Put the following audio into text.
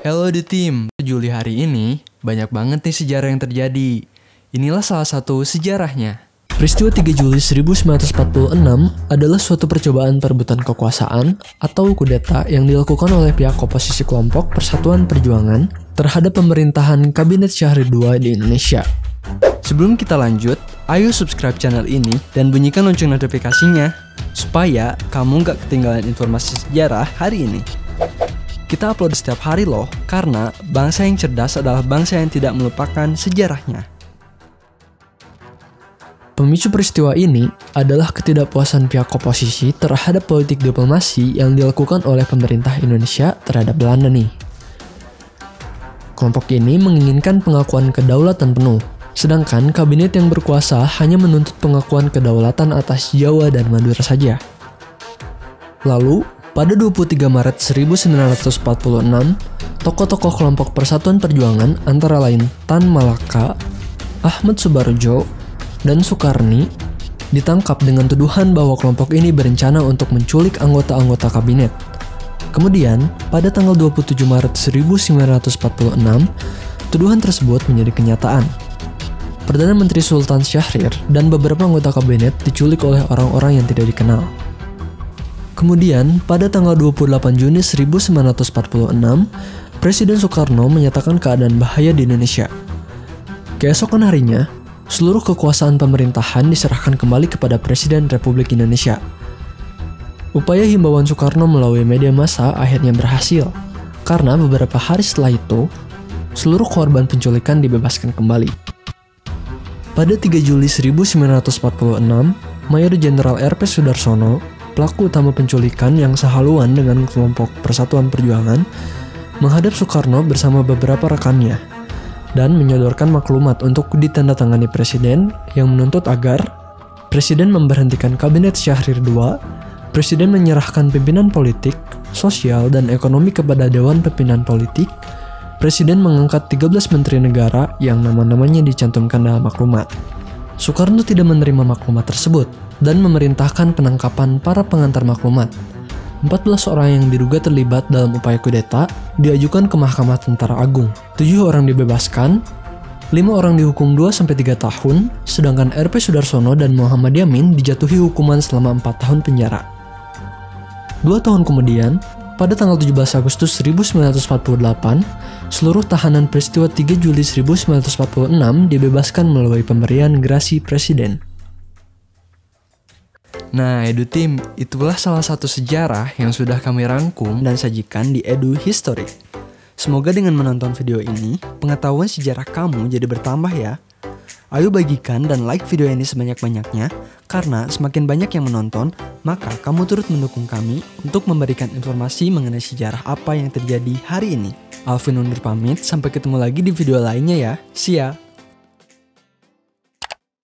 Hello di tim, Juli hari ini banyak banget nih sejarah yang terjadi. Inilah salah satu sejarahnya. Peristiwa 3 Juli 1946 adalah suatu percobaan perebutan kekuasaan atau kudeta yang dilakukan oleh pihak oposisi kelompok Persatuan Perjuangan terhadap pemerintahan Kabinet Syahrir II di Indonesia. Sebelum kita lanjut, ayo subscribe channel ini dan bunyikan lonceng notifikasinya supaya kamu gak ketinggalan informasi sejarah hari ini. Kita upload setiap hari loh, karena bangsa yang cerdas adalah bangsa yang tidak melupakan sejarahnya. Pemicu peristiwa ini adalah ketidakpuasan pihak oposisi terhadap politik diplomasi yang dilakukan oleh pemerintah Indonesia terhadap Belanda nih. Kelompok ini menginginkan pengakuan kedaulatan penuh, sedangkan kabinet yang berkuasa hanya menuntut pengakuan kedaulatan atas Jawa dan Madura saja. Lalu, pada 23 Maret 1946, tokoh-tokoh kelompok Persatuan Perjuangan antara lain Tan Malaka, Ahmad Subarjo, dan Soekarni ditangkap dengan tuduhan bahwa kelompok ini berencana untuk menculik anggota-anggota kabinet. Kemudian, pada tanggal 27 Maret 1946, tuduhan tersebut menjadi kenyataan. Perdana Menteri Sultan Syahrir dan beberapa anggota kabinet diculik oleh orang-orang yang tidak dikenal. Kemudian, pada tanggal 28 Juni 1946, Presiden Soekarno menyatakan keadaan bahaya di Indonesia. Keesokan harinya, seluruh kekuasaan pemerintahan diserahkan kembali kepada Presiden Republik Indonesia. Upaya himbauan Soekarno melalui media massa akhirnya berhasil, karena beberapa hari setelah itu, seluruh korban penculikan dibebaskan kembali. Pada 3 Juli 1946, Mayor Jenderal RP Sudarsono, pelaku utama penculikan yang sehaluan dengan kelompok Persatuan Perjuangan, menghadap Soekarno bersama beberapa rekannya dan menyodorkan maklumat untuk ditandatangani presiden yang menuntut agar presiden memberhentikan kabinet Syahrir II, presiden menyerahkan pimpinan politik, sosial, dan ekonomi kepada Dewan Pimpinan Politik, presiden mengangkat 13 menteri negara yang nama-namanya dicantumkan dalam maklumat. Soekarno tidak menerima maklumat tersebut dan memerintahkan penangkapan para pengantar maklumat. 14 orang yang diduga terlibat dalam upaya kudeta diajukan ke Mahkamah Tentara Agung. 7 orang dibebaskan, 5 orang dihukum 2-3 tahun, sedangkan RP Sudarsono dan Muhammad Yamin dijatuhi hukuman selama 4 tahun penjara. Dua tahun kemudian, pada tanggal 17 Agustus 1948, seluruh tahanan peristiwa 3 Juli 1946 dibebaskan melalui pemberian gerasi presiden. Nah, Edu Tim, itulah salah satu sejarah yang sudah kami rangkum dan sajikan di Edu History. Semoga dengan menonton video ini, pengetahuan sejarah kamu jadi bertambah ya. Ayo bagikan dan like video ini sebanyak-banyaknya, karena semakin banyak yang menonton, maka kamu turut mendukung kami untuk memberikan informasi mengenai sejarah apa yang terjadi hari ini. Alvin undur pamit, sampai ketemu lagi di video lainnya ya. See ya!